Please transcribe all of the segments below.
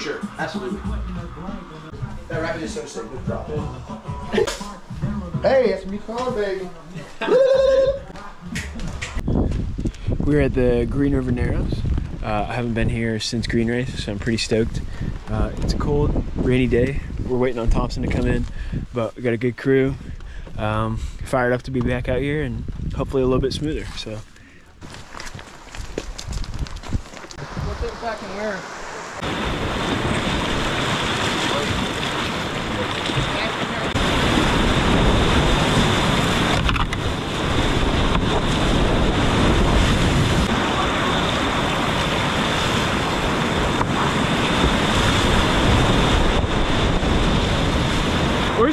for sure, absolutely. That rabbit is so sick. Good drop. hey, it's me calling, baby. We're at the Green River Narrows. Uh, I haven't been here since Green Race, so I'm pretty stoked. Uh, it's a cold, rainy day. We're waiting on Thompson to come in, but we got a good crew. Um, fired up to be back out here and hopefully a little bit smoother. So. What's it back and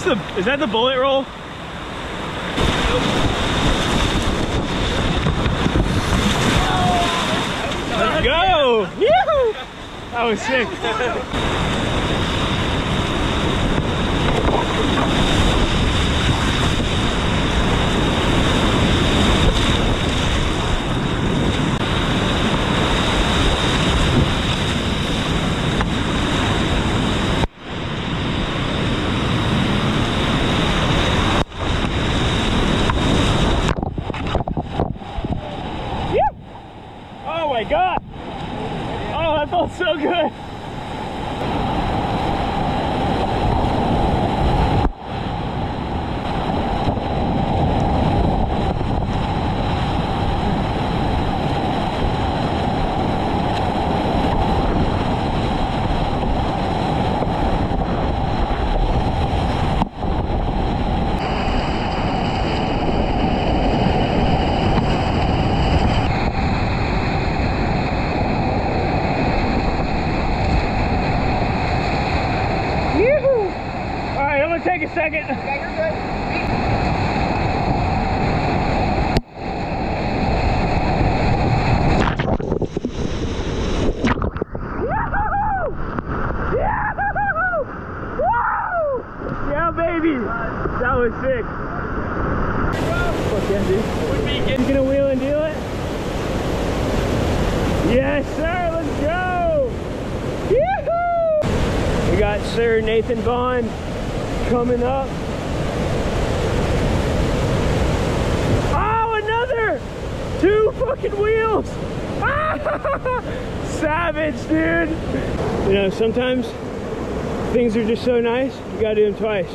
the? Is that the bullet roll? Let's go! That was sick. Oh my god! Oh, that felt so good! Yoo-hoo! All right, I'm gonna take a second. Yeah, you're good. Yeah, baby! That was sick. Fuck yeah, dude. You gonna wheel and deal it? Yes, sir, let's go! We got Sir Nathan Bond coming up. Oh, another! Two fucking wheels! Savage, dude! You know, sometimes things are just so nice, you gotta do them twice.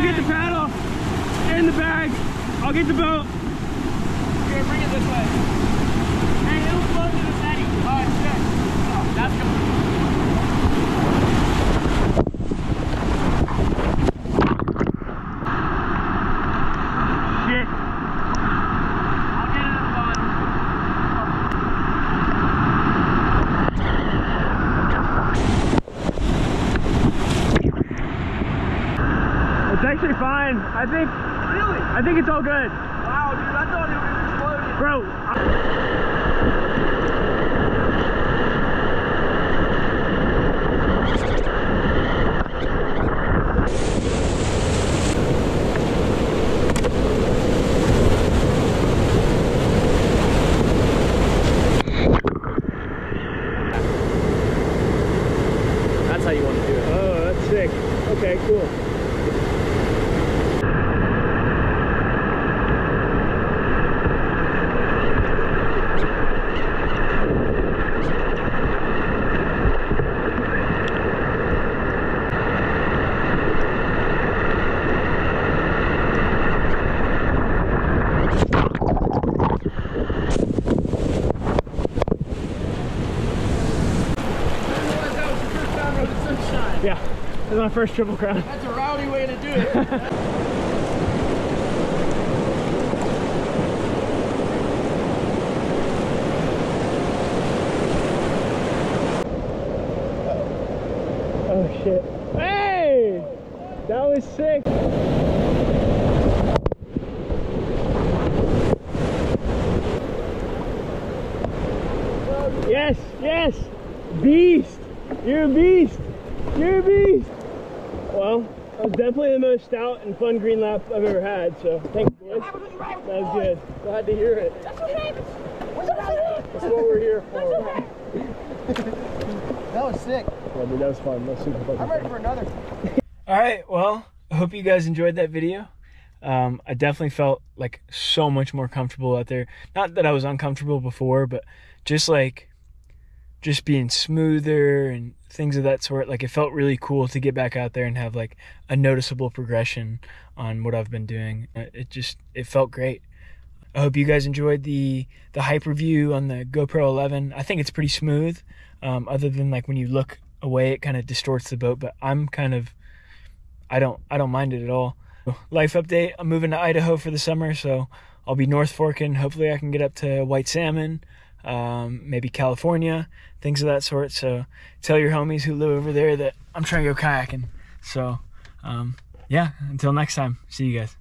You get the paddle in the bag. I'll get the boat. Here, bring it this way. Hey, it'll float to the setting. Oh, shit. Oh, that's good. Shit. I'll get it at the bottom. It's actually fine. I think. Really? I think it's all good, Wow, dude, I thought it was exploding. bro. That's how you want to do it. Oh, that's sick. Okay, cool. My first triple crown. That's a rowdy way to do it. Oh shit. Hey! That was sick. Yes, yes! Beast! You're a beast! You're a beast! Well, that was definitely the most stout and fun green lap I've ever had, so thanks boys. That was good. Glad to hear it. That's what we're here for. that was sick. Yeah, dude, that was fun. That was super fun. I'm ready for another. All right. Well, I hope you guys enjoyed that video. Um, I definitely felt like so much more comfortable out there. Not that I was uncomfortable before, but just like just being smoother and things of that sort. Like it felt really cool to get back out there and have like a noticeable progression on what I've been doing. Uh, It just it felt great. I hope you guys enjoyed the the hype review on the GoPro 11. I think it's pretty smooth. Um, other than like when you look away, it kind of distorts the boat. But I'm kind of I don't I don't mind it at all. Life update: I'm moving to Idaho for the summer, so I'll be North Forking. Hopefully, I can get up to White Salmon, um, maybe California, things of that sort. So tell your homies who live over there that I'm trying to go kayaking. So um, yeah, until next time, see you guys.